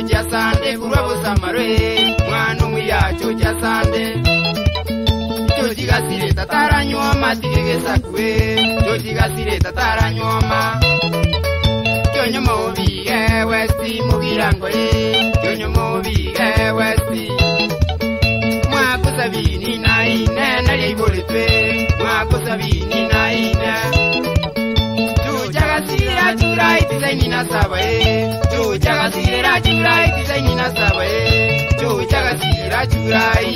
yacho chasande kurwavosamarwe mwana umwe yacho chasande tochikasire tataranyoma tirikesakuwe tochikasire tataranyoma tonyomovige wesi mugirangoye tonyomovige wesi mwakosa vini naine nalyeivoletwe mwakosa vini chakaturai tisainyina sava e eh? choo chakasiira turai tisainyina sava eh? e choo eh? chakasiira turai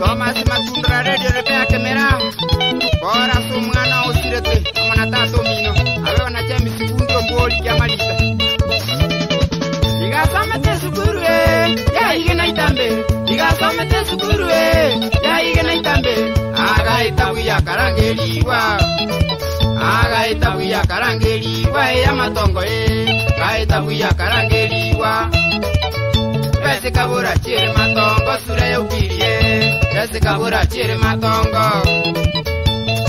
tomasi matundura redio repeakemera bora somwana osirete amwana tatomino aveona chamisikundo mbori kyamalisa akarangeliwa akaita kuyi akarangeliwa eya matongo e kaita kuyi akarangeliwa kasekavura chiri matongo sura yeupirie kasekavura chiri matongo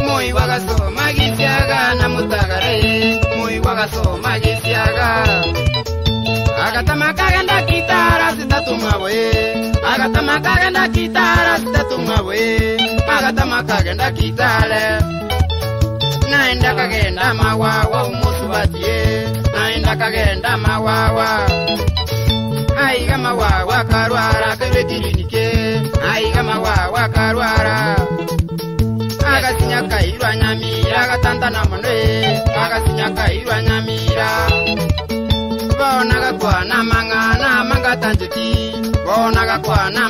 moyi wakasomakisiaka na mutakare moyi wakasomakisiaka akatama kakenda kitara sitatumwavo e akatama kakenda kitara sitatumwavo e akatamakagendakitale nae ndakagenda mawawa umosubatie nae ndakagenda mawawa aiga mawawa karwara kevetilinike aiga mawawa karwara akasinya kairwa nyamira akatandana mone akasinya kairwa nyamira vona kakwana mangana mangatanjiki vona kakwana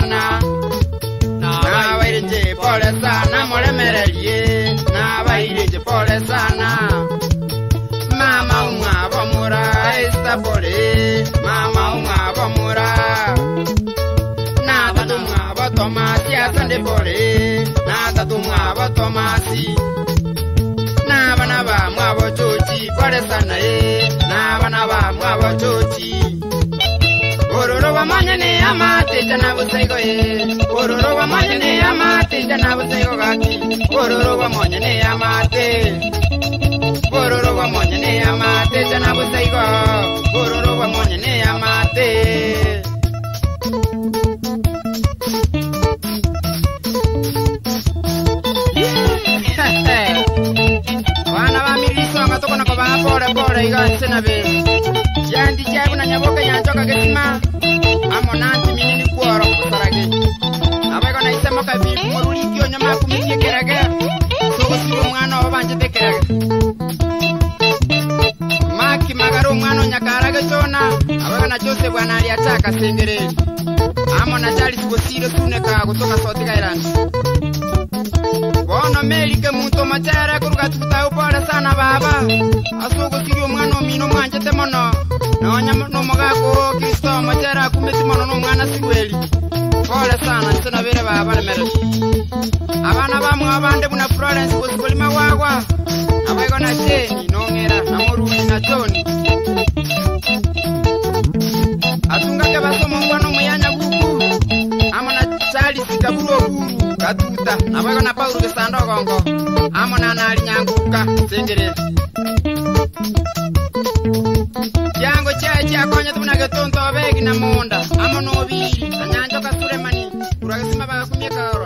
pole sana mama ungaba mura esta pole mama ungaba mura nada tu ungaba tomati asande pole nada tu ungaba tomati nabana bamwe abochochi pole sana e eh nabana bamwe abochochi wamanyene yamatita navusego ye ororo wamanyene yamatita navusego gati ororo wamonyene yamate ororo wamonyene yamatita navusego ororo wamonyene yamate Yandi chai buna nyaboka nyanchoka kesima monanti mini ni kuoro kusarage abai kona ise moka vi muruli kio nyoma kumiki kerage soko sibo mwana wa banje te kerage maki magaro mwana nyakarage chona abai kona jose bwana ali ataka sengere amo na jali sibo sire kune ka kutoka soti kairani bono meli ke muto machara kuruka tukuta upole sana baba asoko sibo mwana omino mwanje te mono nonya nomoga kuro sana si pole sana niso nabere babanemerere abana bamwe abande buna florence kuzikulima wagwa abaigo na jeni nongera namuruzi na joni atungake basomongwa nomuyanya gugu amo na charles kaburoguru gatuta nabaigo na paulu gisandogongo amo nali nyanguka sengerere akakonya tunake tonto vegi na munda amonovili anyanja kasuremani urakasima vakakumyekaro